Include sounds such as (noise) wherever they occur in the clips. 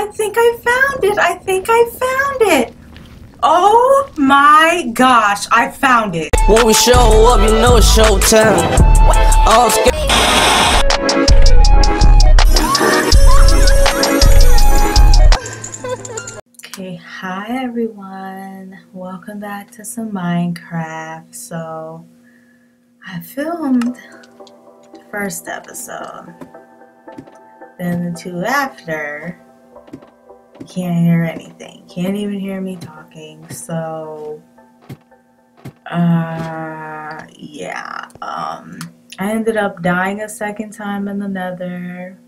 I think I found it. I think I found it. Oh my gosh, I found it. When we show up, you know it's showtime. All. Okay, hi everyone. Welcome back to some Minecraft. So, I filmed the first episode. Then the two after, can't hear anything. Can't even hear me talking. So, uh, yeah. Um, I ended up dying a second time in the nether.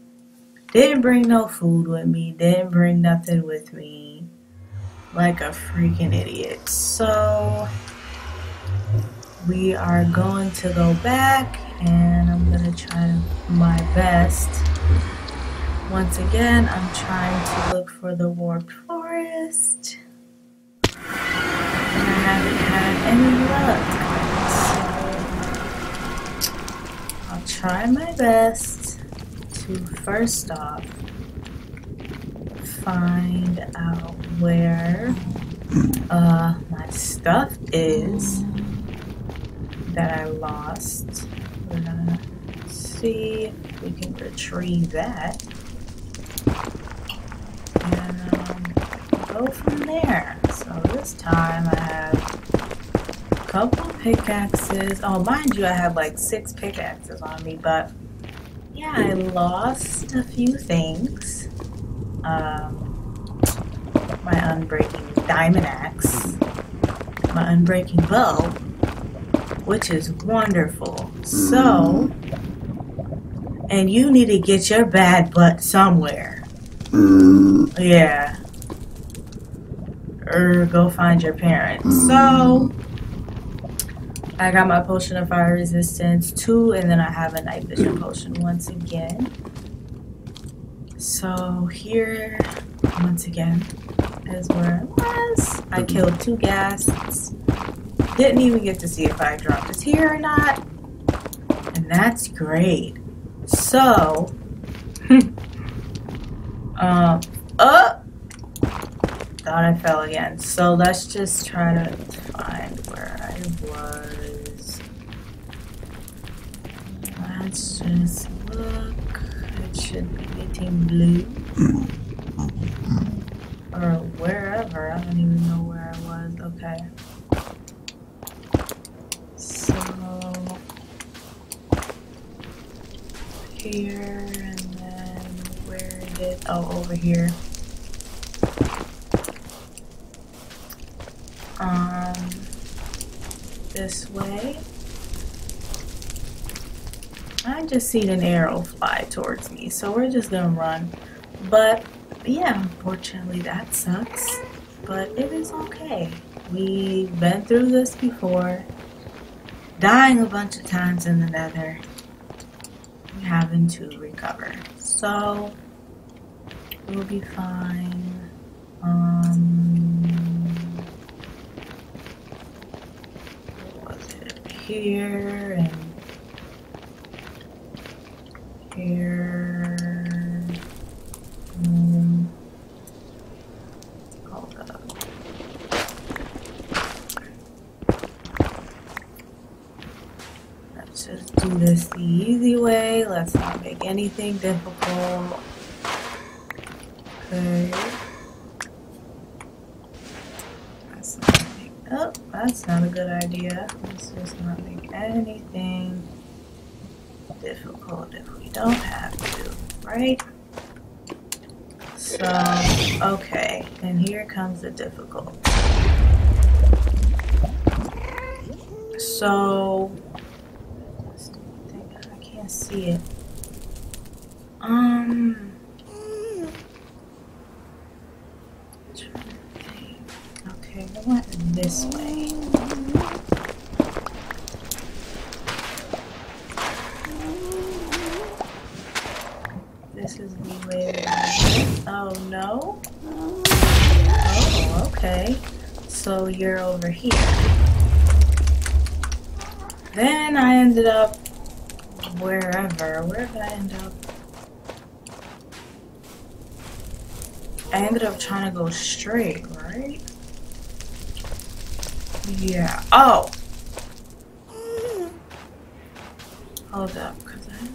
Didn't bring no food with me. Didn't bring nothing with me. Like a freaking idiot. So we are going to go back and I'm gonna try my best. Once again, I'm trying to look for the warped forest. And I haven't had any luck. So I'll try my best to first off find out where uh, my stuff is that I lost. We're gonna see if we can retrieve that. Go from there. So this time I have a couple pickaxes. Oh, mind you, I have like six pickaxes on me, but yeah, I lost a few things. Um, my unbreaking diamond axe, my unbreaking bow, which is wonderful. So, and you need to get your bad butt somewhere. Yeah. Or go find your parents. So, I got my potion of fire resistance two, and then I have a night vision potion once again. So here, once again, is where I was. I killed two ghasts. Didn't even get to see if I dropped a tear or not. And that's great. So, (laughs) um, up. Thought I fell again. So let's just try to find where I was. Let's just look. It should be getting blue. Or wherever. I don't even know where I was. Okay. So here and then where did oh over here. Um this way. I just seen an arrow fly towards me, so we're just gonna run. But yeah, unfortunately that sucks. But it is okay. We've been through this before. Dying a bunch of times in the nether. Having to recover. So we'll be fine. Um what was it? Here and here. Mm. Hold up. Let's just do this the easy way. Let's not make anything difficult. Okay. That's not oh, that's not a good idea. Let's just not make anything difficult if we don't have to, right? So, okay, and here comes the difficult. So, see it. Um, okay, I went this way. This is the way. Oh no. Oh, okay. So you're over here. Then I ended up wherever. Where did I end up? I ended up trying to go straight, right? Yeah. Oh! Hold up, because I'm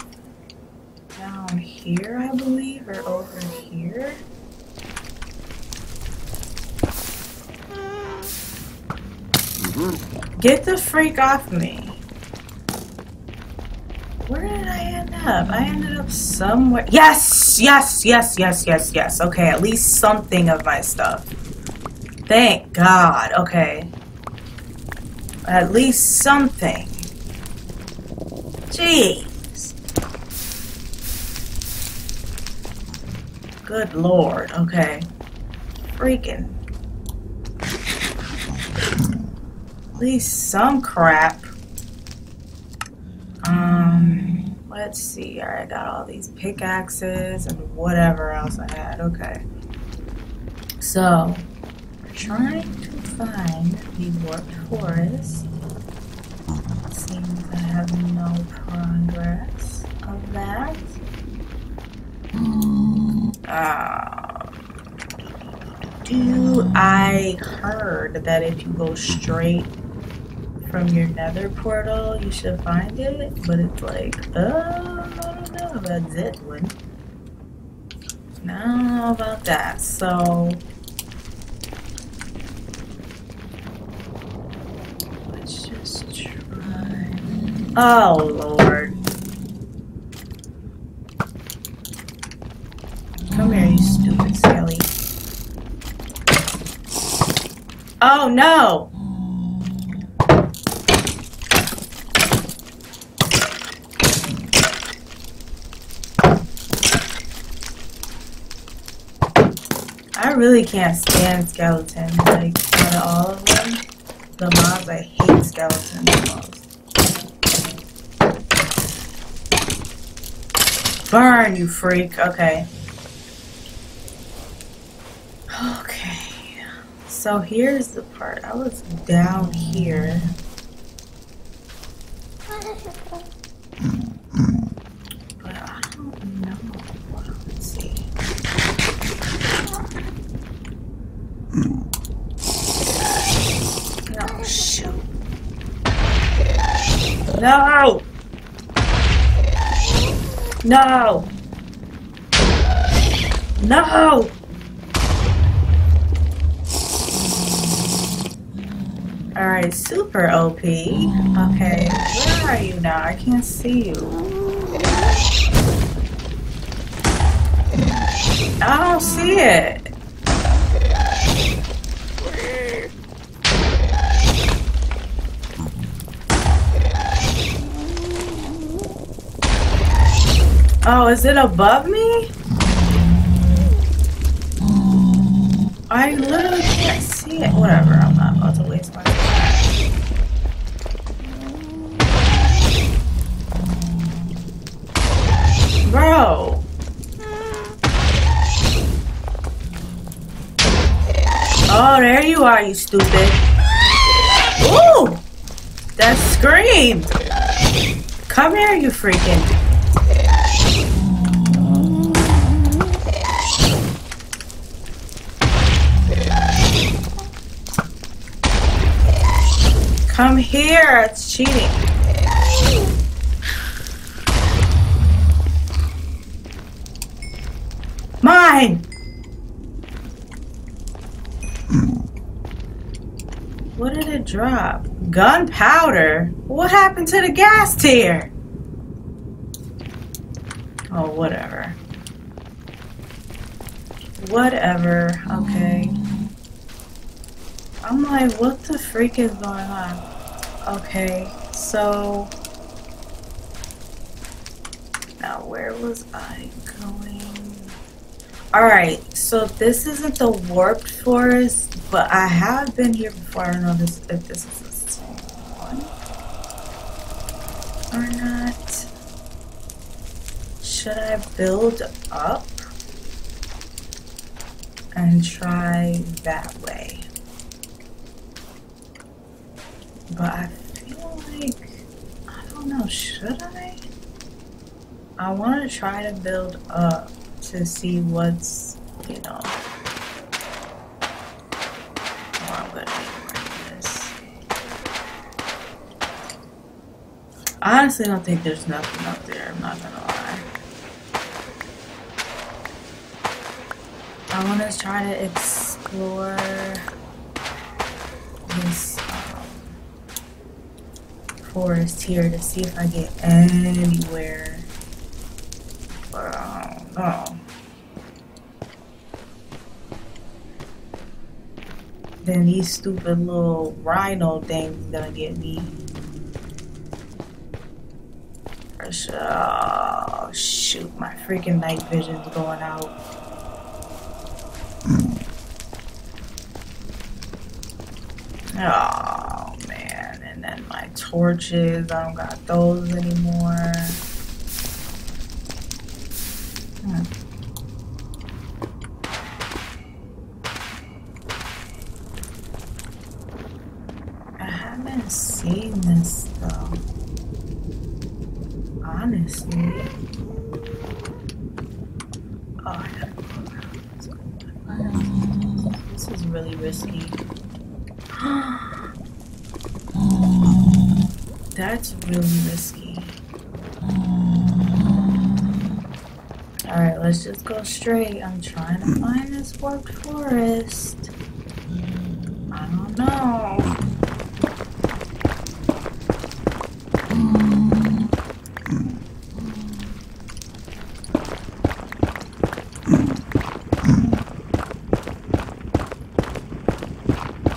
down here, I believe, or over here. Mm-hmm. Get the freak off me. Where did I end up? I ended up somewhere. Yes, yes, yes, yes, yes, yes. Okay, at least something of my stuff. Thank God. Okay. At least something. Jeez. Good lord. Okay. Freaking. At least some crap. Um, let's see. Alright, I got all these pickaxes and whatever else I had. Okay. So, trying to find the warped forest. Seems I have no progress of that. Uh, do I heard that if you go straight from your nether portal, you should find it, but it's like, oh, I don't know about that one. I don't know about that, so let's just try. Oh lord. Come here, you stupid skelly. Oh no! I really can't stand skeletons. Like, out of all of them, the mobs, I hate skeletons the most. Burn, you freak. Okay. Okay. So here's the part. I was down here. But I don't know. Let's see. No, shoot. No! No! No! Alright, super OP. Okay, where are you now? I can't see you. I don't see it. Oh, is it above me? I literally can't see it. Whatever, I'm not about to waste my time. Bro. Oh, there you are, you stupid. Ooh! That screamed! Come here, you freaking. Come here, it's cheating. Mine! What did it drop? Gunpowder? What happened to the ghast tear? Oh, whatever. Whatever, okay. I'm like, what the freak is going on? Okay, so. Now, where was I going? Alright, so this isn't the warped forest, but I have been here before. I don't know this, if this is the same one or not. Should I build up and try that way? But I feel like, I don't know, should I? I want to try to build up to see what's, you know. I'm I honestly don't think there's nothing up there, I'm not gonna lie. I wanna try to explore this forest here to see if I get anywhere. But I don't know. Then these stupid little rhino things gonna get me. Oh, shoot, my freaking night vision's going out. Oh, then my torches, I don't got those anymore. Hmm. I haven't seen this though. Honestly. Oh, I gotta go around. Let's go around. This is really risky. That's really risky. Alright, let's just go I'm trying to find this warped forest. I don't know.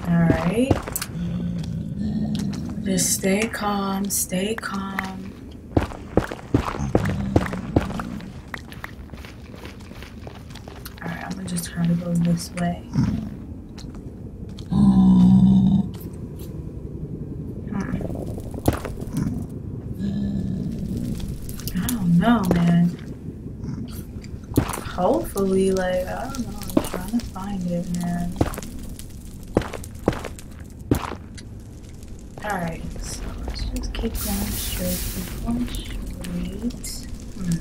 Alright. Just stay calm, stay calm. This way. Hmm. I don't know, man. Hopefully, like, I don't know, I'm trying to find it, man. Alright, so let's just keep going straight. Hmm.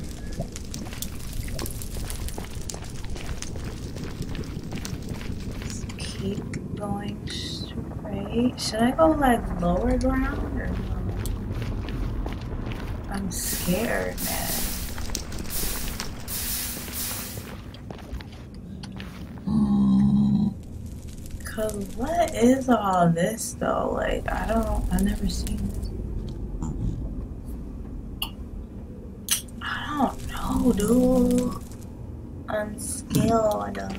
Let's keep going straight. Should I go like lower ground or? I'm scared, man. Cause what is all this though? Like I don't I never seen this. I don't know, dude. I'm scared.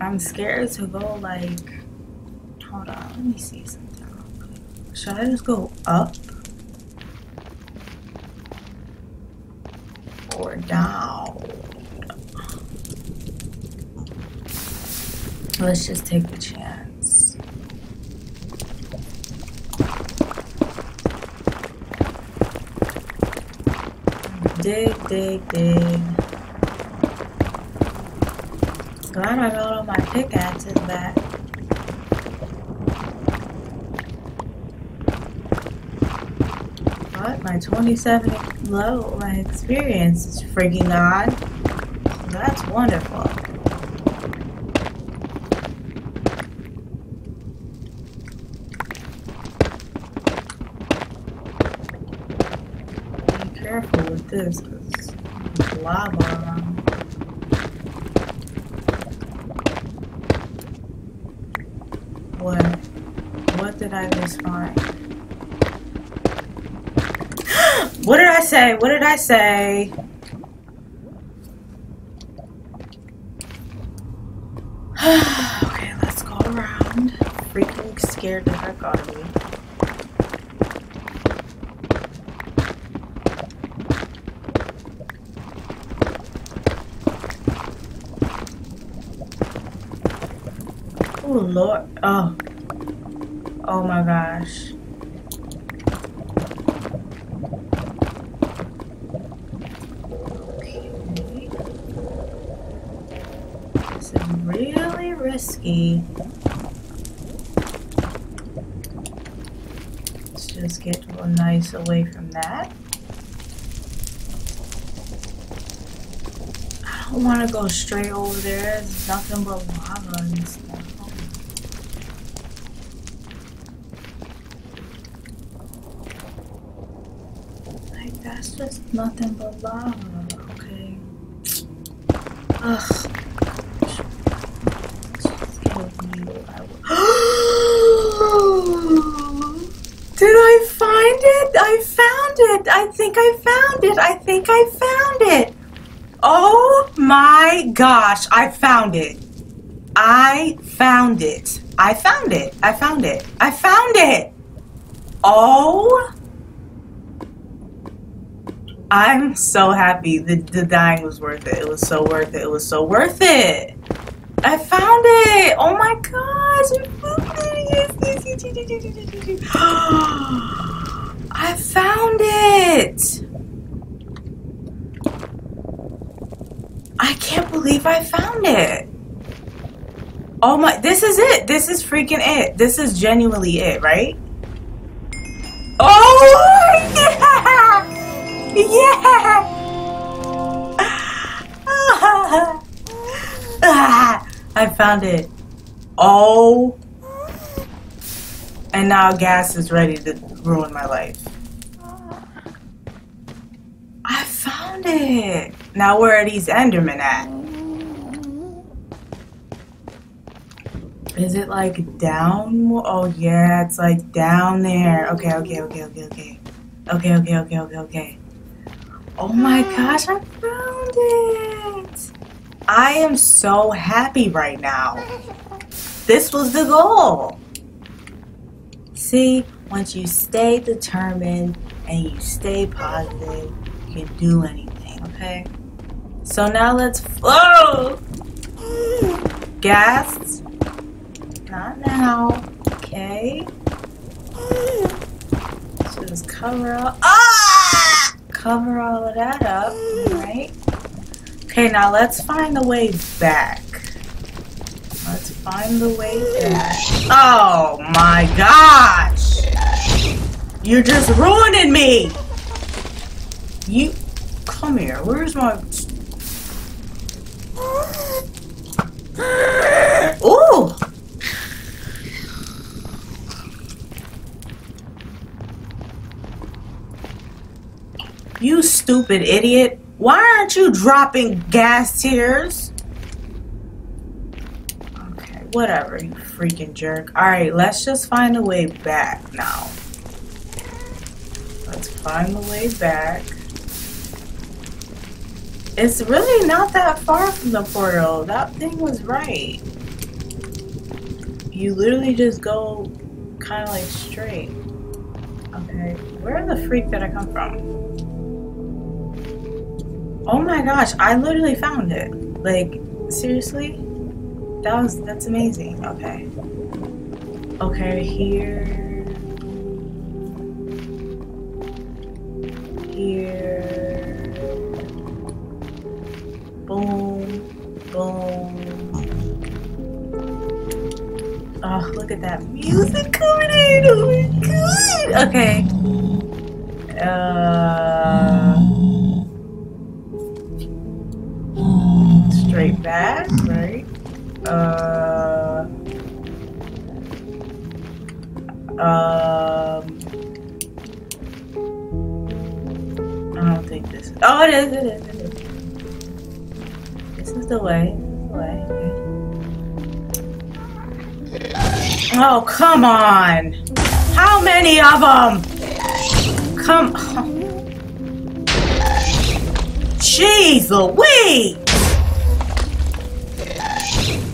I'm scared to go like hold on, let me see something real quick. Should I just go up? Or down? Let's just take the chance. Dig, dig, dig. Glad I got all my pickaxes back. My 27 low, my experience is freaking on. That's wonderful. Be careful with this, because lava I say? What did I say? (sighs) okay, let's go around. Freaking scared the heck out of me. Oh lord. Oh. Oh my gosh. Okay. This is really risky. Let's just get real nice away from that. I don't want to go straight over there. There's nothing but lava and stuff. Like, that's just nothing but lava, okay? Ugh. gosh, I found it. I found it. I found it. I found it. I found it. Oh. I'm so happy. The, the dying was worth it. It was so worth it. It was so worth it. I found it. Oh my gosh. I found it. I found it. I can't believe I found it. Oh my, this is it. This is freaking it. This is genuinely it, right? Oh, yeah! (laughs) Yeah! Ah, (laughs) I found it. Oh. And now ghast is ready to ruin my life. I found it. Now where are these Endermen at? Is it like down? Oh yeah, it's like down there. Okay, okay, okay, okay, okay. Okay, okay, okay, okay, okay. Oh my gosh, I found it! I am so happy right now. This was the goal. See, once you stay determined and you stay positive, you can do anything, okay? So now let's flow. Ghast. Not now. Okay. So just cover up. Ah! Cover all of that up. right? Okay, now let's find the way back. Let's find the way back. Oh my gosh! You're just ruining me! You come here. Where's my (gasps) Ooh! You stupid idiot. Why aren't you dropping ghast tears? Okay, whatever, you freaking jerk. Alright, let's just find a way back now. Let's find the way back. It's really not that far from the portal. That thing was right. You literally just go kind of like straight. Okay, where the freak did I come from? Oh my gosh, I literally found it. Like, seriously? That was, that's amazing. Okay. Okay, here. Here. Boom. Boom. Oh, look at that music coming in. Oh my god. Okay. Uh. Straight back, right? Uh. Um. I don't think this. Oh, it is. It is. The way. Oh, come on! How many of them? Come. on. Jeez Louise!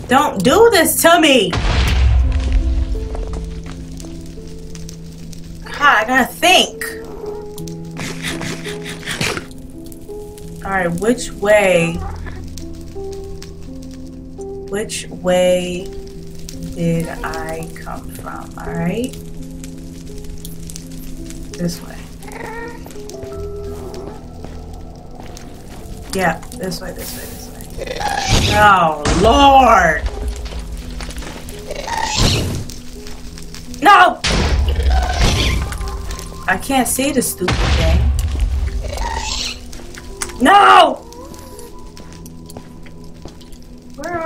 Don't do this to me! God, I gotta think. Alright, which way? Which way did I come from? Alright? This way. Yeah, this way, this way, this way. Oh, Lord! No! I can't see the stupid thing. No!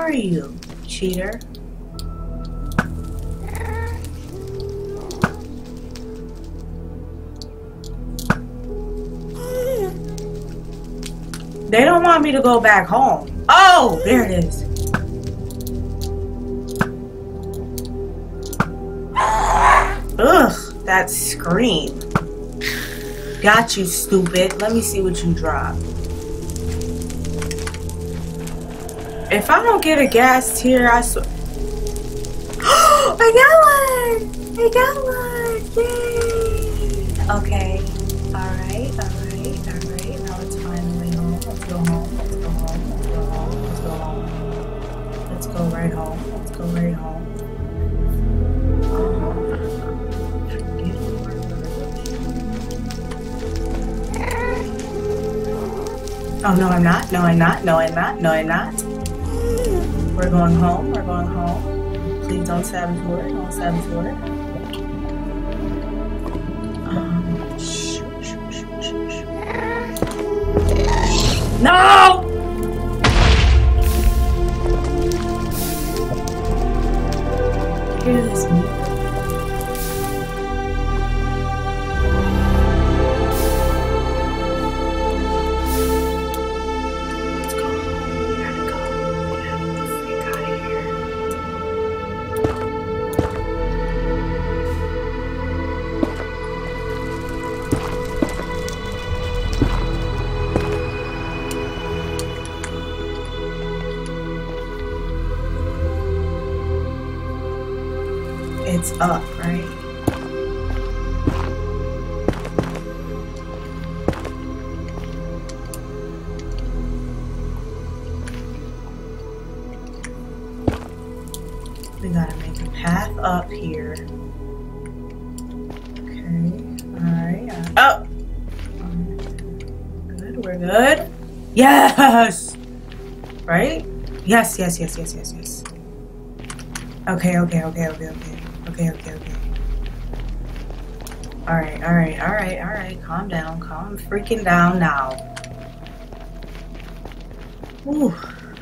Are you, cheater? They don't want me to go back home. Oh, there it is. Ugh, that scream. Got you, stupid. Let me see what you drop. If I don't get a ghast tear, I swear. (gasps) I got one! I got one! Yay! Okay. Alright, alright, alright. Now it's finally home. Let's go home. Let's go home. Let's go home. Let's go home. Let's go right home. Let's go right home. Oh, no, I'm not. No, I'm not. No, I'm not. No, I'm not. We're going home. We're going home. Please don't sabotage word. Don't sabotage word. Um. No! Up, right? We gotta make a path up here. Okay, alright. Uh, oh! Good, we're good. Yes! Right? Yes, yes, yes, yes, yes, yes. Okay, okay, okay, okay, okay. Okay, okay, okay. Alright, alright, alright, alright. Calm down, calm freaking down now. Ooh.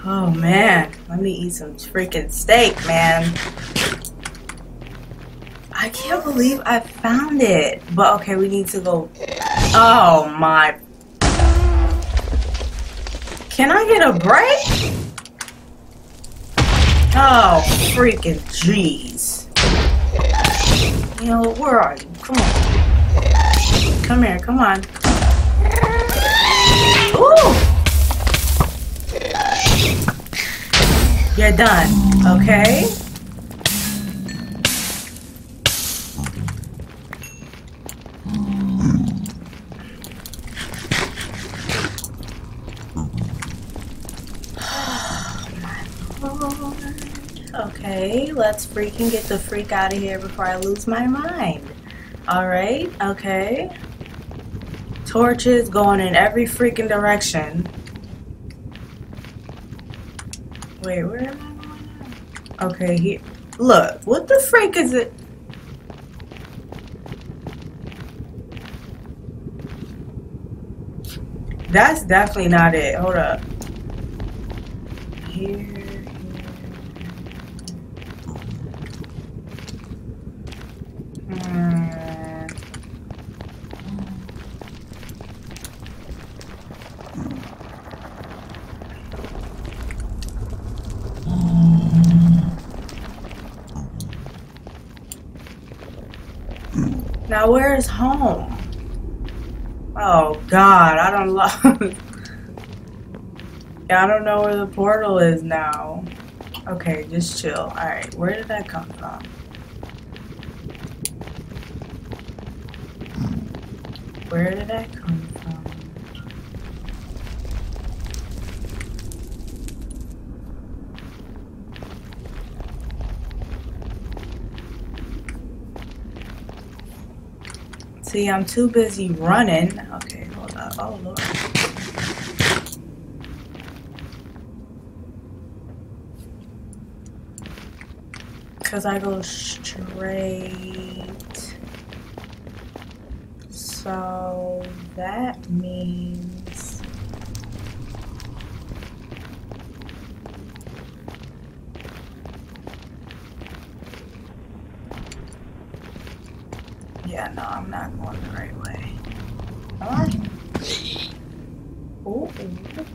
Oh man, let me eat some freaking steak, man. I can't believe I found it. But okay, we need to go. Oh my. Can I get a break? Oh, freaking jeez. You know, where are you? Come on. Come here, come on. Ooh! You're done, okay? Okay, let's freaking get the freak out of here before I lose my mind. Alright, okay. Torches going in every freaking direction. Wait, where am I going? Okay, here. Look, what the freak is it? That's definitely not it. Hold up. Here, here. Hmm. Now where's home? Oh God, I don't love. (laughs) I don't know where the portal is now. Okay, just chill. All right, where did that come from? Where did that come from? See, I'm too busy running. Okay, hold up. Oh, Lord. Because I go straight. So that means. Yeah, no, I'm not going the right way. Am I? Ooh, ooh.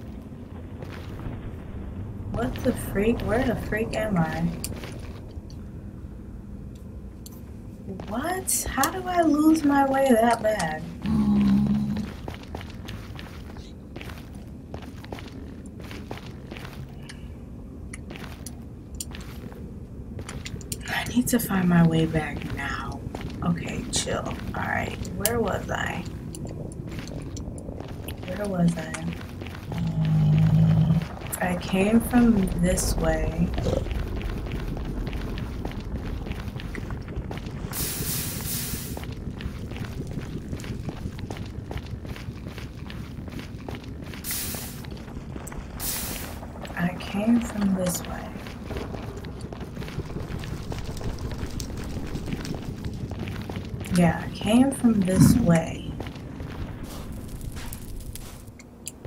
the freak? Where the freak am I? What? How do I lose my way that bad? I need to find my way back now. Okay, chill. Alright, where was I? Where was I? I came from this way. I came from this way. Yeah, I came from this way.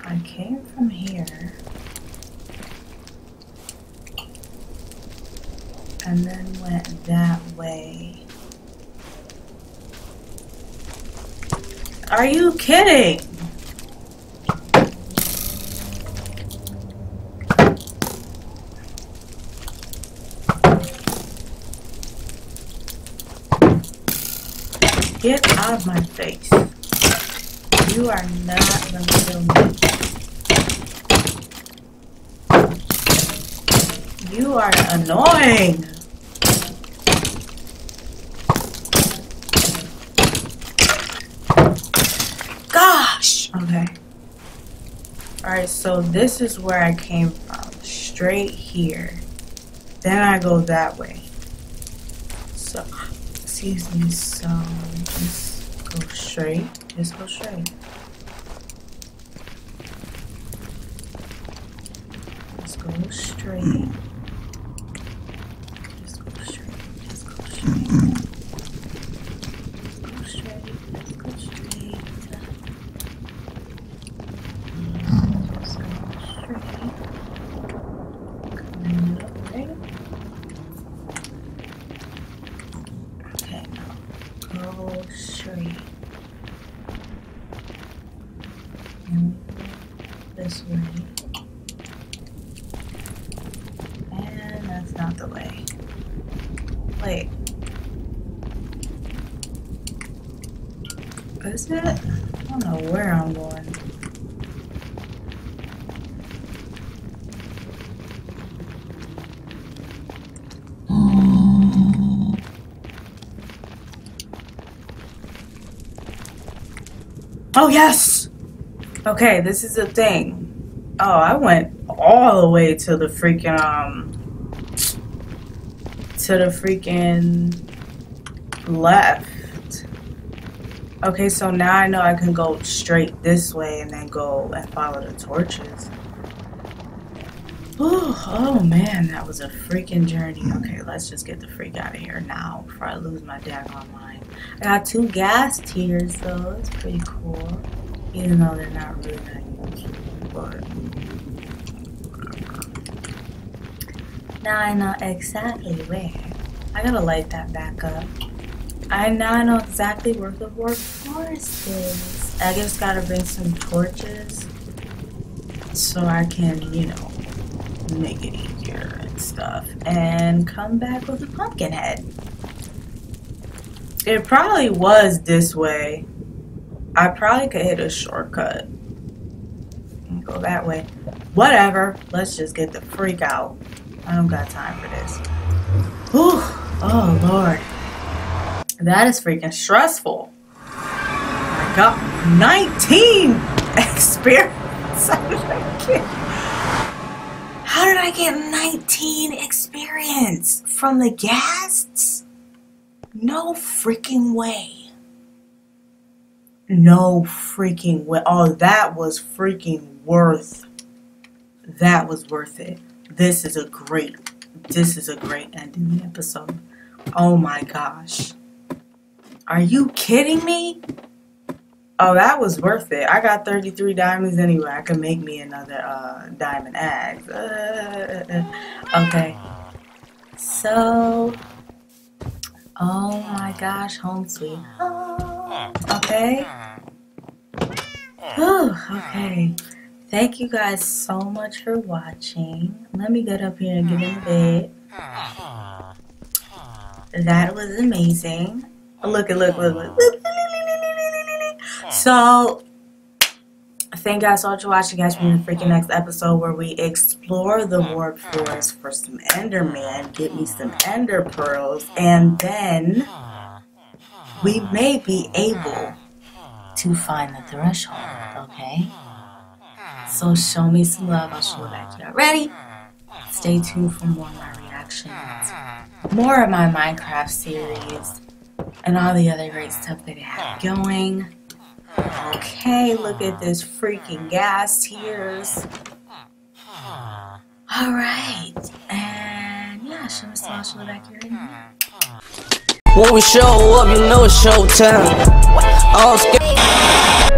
I came from here. And then went that way. Are you kidding? Get out of my face. You are not gonna kill me. You are annoying. Gosh. Okay. Alright, so this is where I came from. Straight here. Then I go that way. So, excuse me, so just go straight. Just go straight. Just go straight. Just go straight. Just go straight. Just go straight. Just go straight. Just go straight. Coming up, right? Okay, now go straight. And this way. And that's not the way. Wait. I don't know where I'm going. Oh, yes! Okay, this is the thing. Oh, I went all the way to the freaking, um, to the freaking left. Okay, so now I know I can go straight this way and then go and follow the torches. Oh, oh man, that was a freaking journey. Hmm. Okay, let's just get the freak out of here now before I lose my daggone mind. I got two ghast tears though. It's pretty cool. Even though they're not really that useful, but now I know exactly where. I gotta light that back up. I now know exactly where the forest is. I just gotta bring some torches so I can, you know, make it easier and stuff. And come back with a pumpkin head. It probably was this way. I probably could hit a shortcut. And go that way. Whatever. Let's just get the freak out. I don't got time for this. Whew. Oh, Lord. That is freaking stressful. I got 19 (laughs) experience. How did I get? How did I get 19 experience from the guests? No freaking way. No freaking way. Oh, that was freaking worth. That was worth it. This is a great. This is a great ending episode. Oh my gosh. Are you kidding me? Oh, that was worth it. I got 33 diamonds anyway. I could make me another uh, diamond axe. Uh, okay. So, oh my gosh, home sweet home. Okay. Whew, okay. Thank you guys so much for watching. Let me get up here and get in bed. That was amazing. Look at look, look, look. So, thank you guys so much for watching. Guys, in the freaking next episode where we explore the warp forest for some Enderman, get me some Ender pearls, and then we may be able to find the threshold. Okay. So show me some love. I'll show it back to you. Ready? Stay tuned for more of my reactions, more of my Minecraft series, and all the other great stuff that I have going. Okay, look at this freaking ghast tears. Alright, and yeah, show me some show back here. When we show up, you know it's showtime. All scared.